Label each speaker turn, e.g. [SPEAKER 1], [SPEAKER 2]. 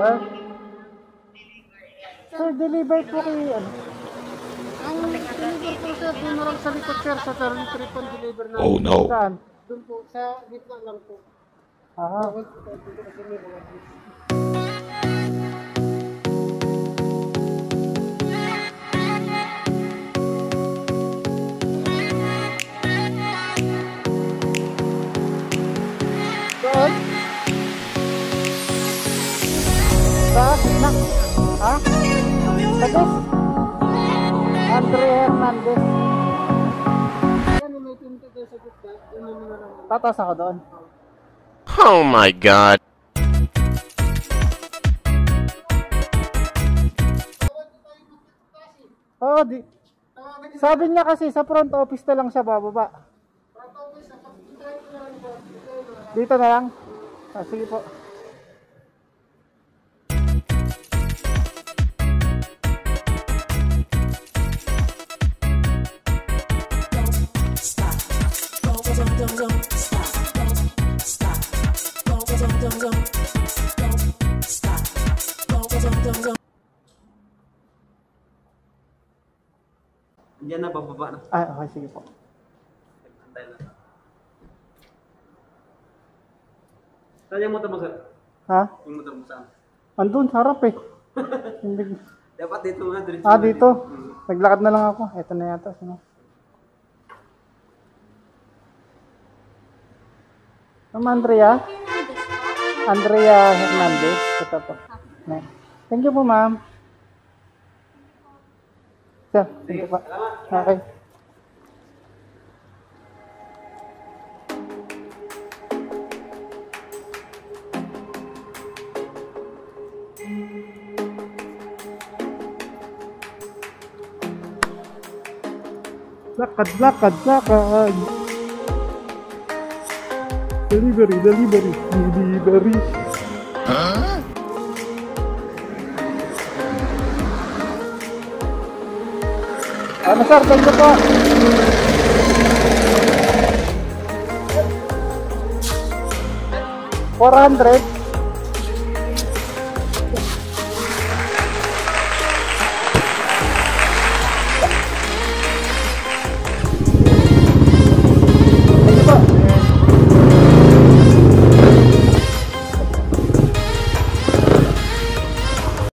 [SPEAKER 1] Ha? Sir, deliver po kay ano? Ang deliver po sir, dinurang sa likod sir, sa turn trip ang deliver na.
[SPEAKER 2] Oh no.
[SPEAKER 1] Saan? Doon po, sa gitna lang po. Aha. Sa gitna. Yun yung mga naman. Tatas ako doon.
[SPEAKER 2] Oh my god.
[SPEAKER 1] Oo, di. Sabi niya kasi sa front office na lang siya bababa. Dito na lang? Ah, sige po.
[SPEAKER 3] Diyan na, bababa na.
[SPEAKER 1] Ah, okay, sige po.
[SPEAKER 3] Antay na. Saan yung motor mo, sir?
[SPEAKER 1] Ha?
[SPEAKER 3] Yung motor mo saan?
[SPEAKER 1] Andun, sa harap eh. Hindi.
[SPEAKER 3] Dapat dito nga, diretso.
[SPEAKER 1] Ah, dito. Naglakad na lang ako. Ito na yata. Sino? Ma'am Andrea? Andrea Hernandez. Ito po. Thank you po, ma'am. Sir, thank you po. Okay. Lakad, lakad, lakad. Delivery, delivery, delivery. Ano sir, thank you po. Four hundred.